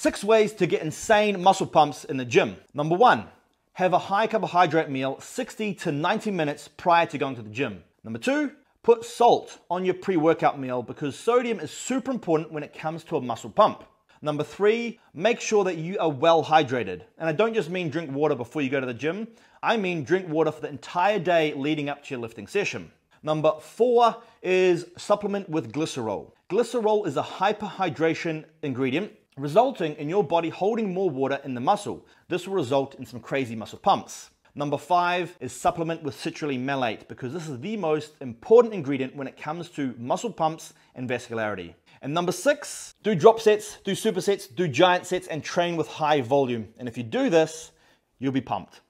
Six ways to get insane muscle pumps in the gym. Number one, have a high carbohydrate meal 60 to 90 minutes prior to going to the gym. Number two, put salt on your pre workout meal because sodium is super important when it comes to a muscle pump. Number three, make sure that you are well hydrated. And I don't just mean drink water before you go to the gym, I mean drink water for the entire day leading up to your lifting session. Number four is supplement with glycerol. Glycerol is a hyperhydration ingredient resulting in your body holding more water in the muscle. This will result in some crazy muscle pumps. Number five is supplement with citrulline malate because this is the most important ingredient when it comes to muscle pumps and vascularity. And number six, do drop sets, do supersets, do giant sets, and train with high volume. And if you do this, you'll be pumped.